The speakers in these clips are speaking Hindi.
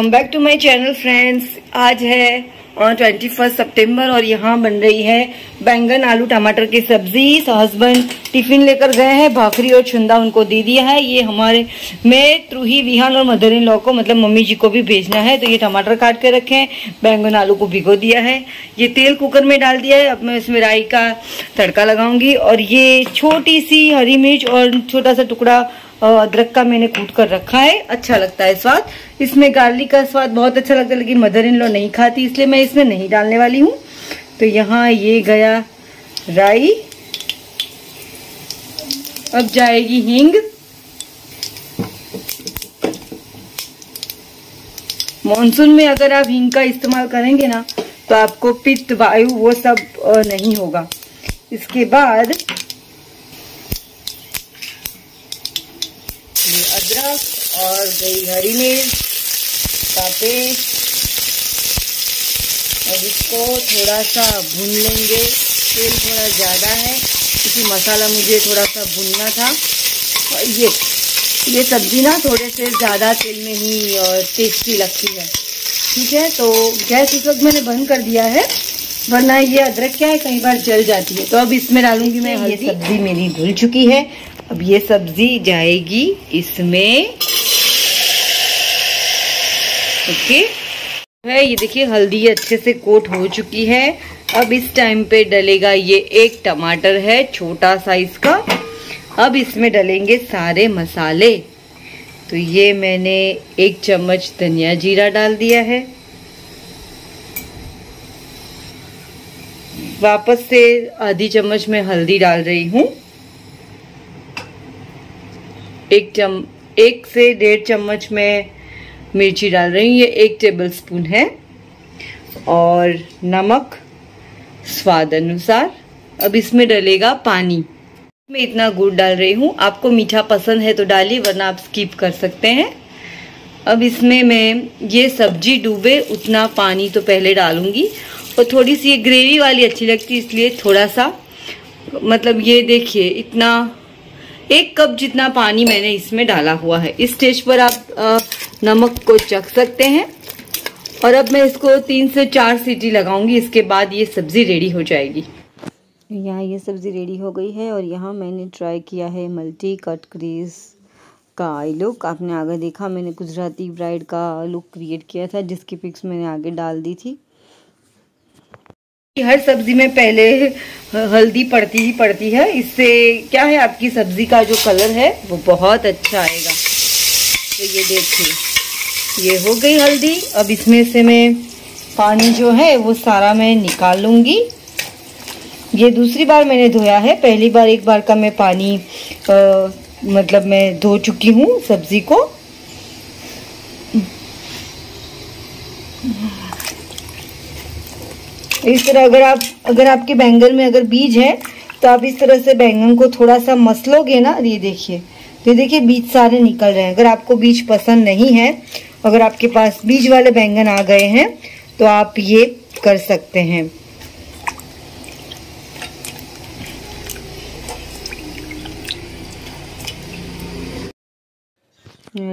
Welcome back to my channel friends आज है ट्वेंटी फ़र्स्ट सेप्टेम्बर और यहाँ बन रही है बैंगन, आलू, टमाटर की सब्ज़ी। हस्बैंड टिफ़िन लेकर गए हैं, भाखरी और छुंदा उनको दे दिया है। ये हमारे, मैं, त्रूही, विहान और मदर इन लॉ को मतलब मम्मी जी को भी भेजना है। तो ये टमाटर काट के रखे हैं, बैंगन, आलू को भिगो दिया है। ये तेल कुकर में डाल दिया है। अब मैं इसमें राई का तड़का लगाऊँगी। और ये छोटी सी हरी मिर्च और छोटा सा टुकड़ा अदरक का मैंने कूट कर रखा है। अच्छा लगता है स्वाद। इसमें गार्लिक का स्वाद बहुत अच्छा लगता है, लेकिन मदर इन लॉ नहीं खाती, इसलिए मैं इसमें नहीं डालने वाली हूँ। तो यहाँ ये गया राई। अब जाएगी हींग। मानसून में अगर आप हींग का इस्तेमाल करेंगे ना तो आपको पित्त, वायु, वो सब नहीं होगा। इसके बाद ये अदरक और गई हरी मिर्च का पेस्ट और इसको थोड़ा सा भून लेंगे। तेल थोड़ा ज़्यादा है क्योंकि मसाला मुझे थोड़ा सा भूनना था। और ये ये सब्ज़ी ना थोड़े से ज़्यादा तेल में ही टेस्टी लगती है। ठीक है? तो गैस इस वक्त मैंने बंद कर दिया है वरना ये अदरक क्या है कई बार जल जाती है। तो अब इसमें डालूँगी मैं ये सब्ज़ी मेरी धुल चुकी है। अब ये सब्ज़ी जाएगी इसमें ओके। है, ये देखिए, हल्दी अच्छे से कोट हो चुकी है। अब इस टाइम पे डलेगा ये एक टमाटर है, छोटा साइज़ का। अब इसमें डलेंगे सारे मसाले। तो ये मैंने एक चम्मच धनिया जीरा डाल दिया है। वापस से आधी चम्मच में हल्दी डाल रही हूँ। एक चम, एक से डेढ़ चम्मच में मिर्ची डाल रही हूँ। ये एक टेबल स्पून है। और नमक स्वाद अनुसार। अब इसमें डलेगा पानी। मैं इतना गुड़ डाल रही हूँ। आपको मीठा पसंद है तो डालिए, वरना आप स्किप कर सकते हैं। अब इसमें मैं ये सब्ज़ी डूबे, उतना पानी तो पहले डालूँगी। और थोड़ी सी ये ग्रेवी वाली अच्छी लगती है, इसलिए थोड़ा सा। मतलब ये देखिए, इतना एक कप जितना पानी मैंने इसमें डाला हुआ है। इस स्टेज पर आप नमक को चख सकते हैं। और अब मैं इसको तीन से चार सीटी लगाऊँगी। इसके बाद ये सब्ज़ी रेडी हो जाएगी। यहाँ ये सब्ज़ी रेडी हो गई है और यहाँ मैंने ट्राई किया है मल्टी कट क्रीज का आई लुक आपने आगे देखा, मैंने गुजराती ब्राइड का लुक क्रिएट किया था, जिसकी पिक्स मैंने आगे डाल दी थी। हर सब्ज़ी में पहले हल्दी पड़ती ही पड़ती है। इससे क्या है आपकी सब्ज़ी का जो कलर है वो बहुत अच्छा आएगा। तो ये देखिए ये हो गई हल्दी। अब इसमें से मैं पानी जो है वो सारा मैं निकाल लूँगी। ये दूसरी बार मैंने धोया है। पहली बार एक बार का मैं पानी आ, मतलब मैं धो चुकी हूँ सब्ज़ी को। इस तरह अगर आप, अगर आपके बैंगन में अगर बीज है तो आप इस तरह से बैंगन को थोड़ा सा मसलोगे ना, ये देखिए तो ये देखिए बीज सारे निकल रहे हैं। अगर आपको बीज पसंद नहीं है, अगर आपके पास बीज वाले बैंगन आ गए हैं तो आप ये कर सकते हैं।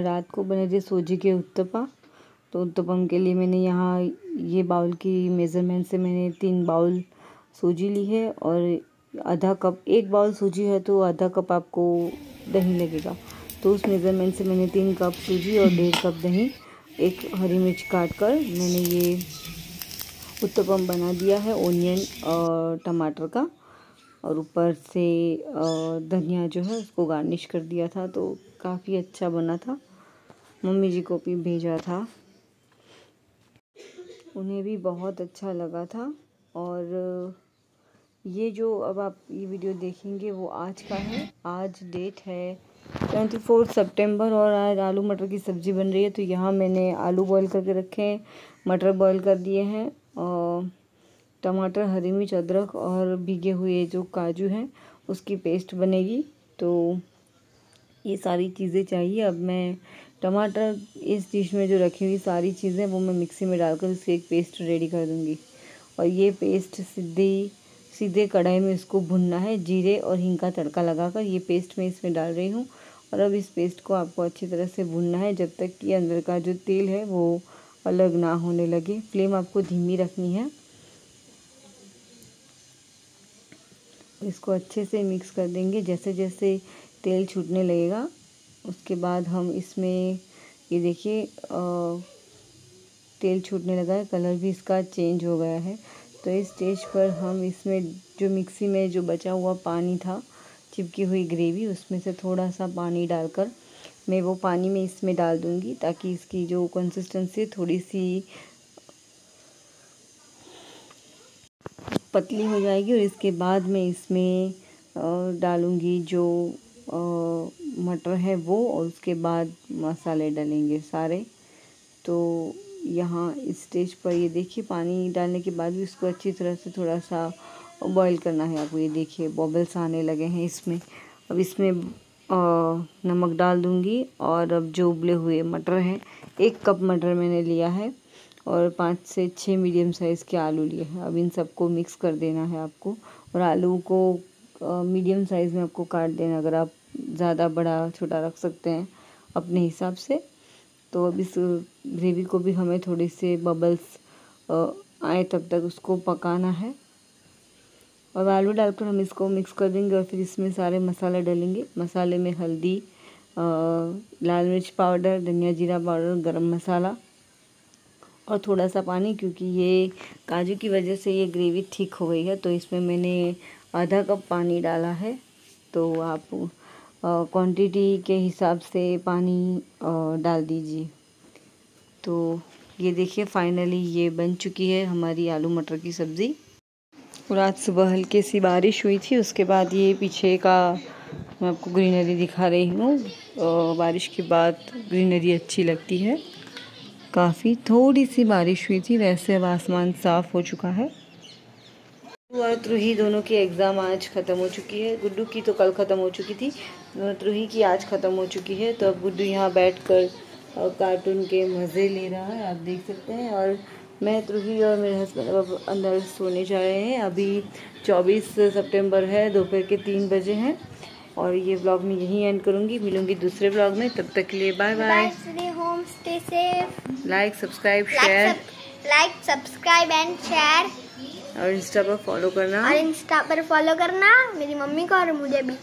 रात को बने थे सोजी के उत्तपा। तो उत्तपम के लिए मैंने यहाँ ये बाउल की मेज़रमेंट से मैंने तीन बाउल सूजी ली है और आधा कप, एक बाउल सूजी है तो आधा कप आपको दही लगेगा। तो उस मेज़रमेंट से मैंने तीन कप सूजी और डेढ़ कप दही, एक हरी मिर्च काट कर मैंने ये उत्तपम बना दिया है ओनियन और टमाटर का। और ऊपर से धनिया जो है उसको गार्निश कर दिया था तो काफ़ी अच्छा बना था। मम्मी जी को भी भेजा था। उन्हें भी बहुत अच्छा लगा था और ये जो अब आप ये वीडियो देखेंगे वो आज का है। आज डेट है ट्वेंटी फोर्थ सेप्टेम्बर और आज आलू मटर की सब्ज़ी बन रही है। तो यहाँ मैंने आलू बॉईल करके रखे हैं, मटर बॉईल कर दिए हैं और टमाटर, हरी मिर्च, अदरक और भीगे हुए जो काजू हैं, उसकी पेस्ट बनेगी। तो ये सारी चीज़ें चाहिए। अब मैं टमाटर इस डिश में जो रखी हुई सारी चीज़ें, वो मैं मिक्सी में डालकर उसकी एक पेस्ट रेडी कर दूँगी। और ये पेस्ट सीधी, सीधे कढ़ाई में इसको भुनना है, जीरे और हिंग का तड़का लगाकर ये पेस्ट मैं इसमें डाल रही हूँ। और अब इस पेस्ट को आपको अच्छी तरह से भुनना है, जब तक कि अंदर का जो तेल है, वो अलग ना होने लगे। फ्लेम आपको धीमी रखनी है। इसको अच्छे से मिक्स कर देंगे जैसे जैसे तेल छूटने लगेगा। उसके बाद हम इसमें, ये देखिए तेल छूटने लगा है, कलर भी इसका चेंज हो गया है। तो इस स्टेज पर हम इसमें जो मिक्सी में जो बचा हुआ पानी था, चिपकी हुई ग्रेवी, उसमें से थोड़ा सा पानी डालकर मैं वो पानी में इसमें डाल दूँगी, ताकि इसकी जो कंसिस्टेंसी थोड़ी सी पतली हो जाएगी, और इसके बाद मैं इसमें डालूँगी जो मटर है वो और उसके बाद मसाले डालेंगे सारे। तो यहाँ इस स्टेज पर ये देखिए, पानी डालने के बाद भी इसको अच्छी तरह से थोड़ा सा बॉईल करना है। आपको ये देखिए बॉबल्स आने लगे हैं इसमें। अब इसमें नमक डाल दूँगी और अब जो उबले हुए मटर हैं, एक कप मटर मैंने लिया है और पाँच से छः मीडियम साइज़ के आलू लिए हैं। अब इन सबको मिक्स कर देना है आपको और आलू को मीडियम साइज़ में आपको काट देना, अगर आप ज़्यादा बड़ा, छोटा रख सकते हैं अपने हिसाब से तो अब इस ग्रेवी को भी हमें थोड़ी से बबल्स आए तब तक उसको पकाना है। और आलू डालकर हम इसको मिक्स कर देंगे और फिर इसमें सारे मसाले डालेंगे। मसाले में हल्दी लाल मिर्च पाउडर, धनिया जीरा पाउडर, गरम मसाला और थोड़ा सा पानी, क्योंकि ये काजू की वजह से ये ग्रेवी ठीक हो गई है तो इसमें मैंने आधा कप पानी डाला है तो आप क्वांटिटी के हिसाब से पानी डाल दीजिए। तो ये देखिए फाइनली ये बन चुकी है हमारी आलू मटर की सब्ज़ी। आज सुबह हल्की सी बारिश हुई थी, उसके बाद ये पीछे का मैं आपको ग्रीनरी दिखा रही हूँ। बारिश के बाद ग्रीनरी अच्छी लगती है। काफ़ी थोड़ी सी बारिश हुई थी, वैसे अब आसमान साफ़ हो चुका है। और त्रुही दोनों की एग्ज़ाम आज ख़त्म हो चुकी है। गुड्डू की तो कल ख़त्म हो चुकी थी त्रुही की आज ख़त्म हो चुकी है। तो अब गुड्डू यहाँ बैठ कर कार्टून के मज़े ले रहा है आप देख सकते हैं। और मैं त्रुही और मेरे हस्बैंड अब अंदर सोने जा रहे हैं। अभी 24 सितंबर है दोपहर के तीन बजे हैं। और ये ब्लॉग मैं यहीं एंड करूँगी। मिलूँगी दूसरे ब्लॉग में। तब तक के लिए bye bye home stay safe like subscribe share like subscribe and share और इंस्टा पर फॉलो करना। और इंस्टा पर फॉलो करना, मेरी मम्मी को और मुझे भी।